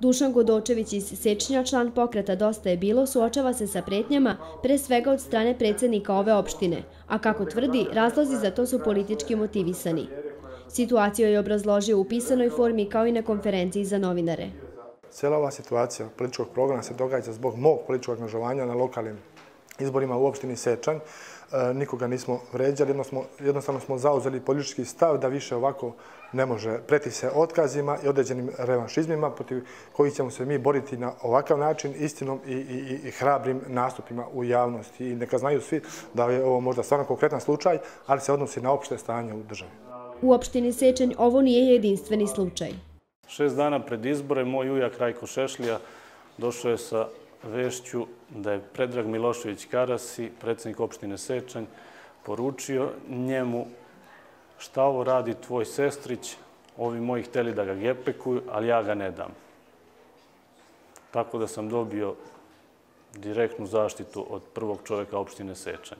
Dušan Godočević iz Sečnja, član pokreta Dosta je bilo, suočava se sa pretnjama, pre svega od strane predsednika ove opštine, a kako tvrdi, razlozi za to su politički motivisani. Situaciju je obrazložio u pisanoj formi kao i na konferenciji za novinare. Cijela ova situacija političkog programa se događa zbog mog političkog angažovanja na lokalnim izborima u opštini Sečanj. E, nikoga nismo vređali, jednostavno smo zauzeli politički stav da više ovako ne može preti se otkazima i određenim revanšizmima protiv kojih ćemo se mi boriti na ovakav način istinom i, i, i hrabrim nastupima u javnosti. I neka znaju svi da je ovo možda stvarno konkretan slučaj, ali se odnosi na opšte stanje u državi. U opštini Sečanj ovo nije jedinstveni slučaj. Šest dana pred izbore moj ujak Rajko Šešlija došao je sa vešću da je Predrag Milošević Karasi, predsednik opštine Sečanj, poručio njemu šta ovo radi tvoj sestrić, ovi moji hteli da ga gepekuju, ali ja ga ne dam. Tako da sam dobio direktnu zaštitu od prvog čoveka opštine Sečanj.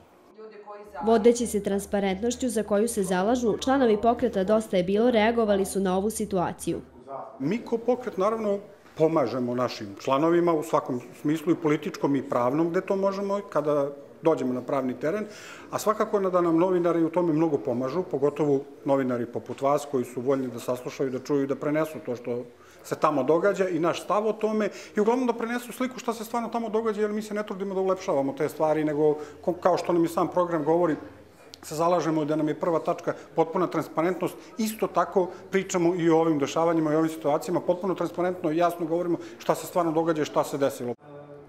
Vodeći se transparentnošću za koju se zalažu, članovi pokreta Dosta je bilo reagovali su na ovu situaciju. Mi ko pokret naravno pomažemo našim članovima u svakom smislu i političkom i pravnom gde to možemo kada dođemo na pravni teren, a svakako da nam novinari u tome mnogo pomažu, pogotovo novinari poput vas koji su voljni da saslušaju, da čuju i da prenesu to što se tamo događa i naš stav o tome i uglavnom da prenesu sliku šta se stvarno tamo događa jer mi se ne trudimo da ulepšavamo te stvari, nego kao što nam i sam program govori, se zalažemo da nam je prva tačka potpuna transparentnost. Isto tako pričamo i o ovim dešavanjima i ovim situacijama. Potpuno transparentno i jasno govorimo šta se stvarno događa i šta se desilo.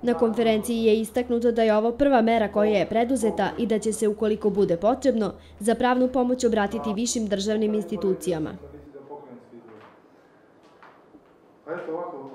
Na konferenciji je istaknuto da je ovo prva mera koja je preduzeta i da će se, ukoliko bude potrebno, za pravnu pomoć obratiti višim državnim institucijama. Pa eto ovako,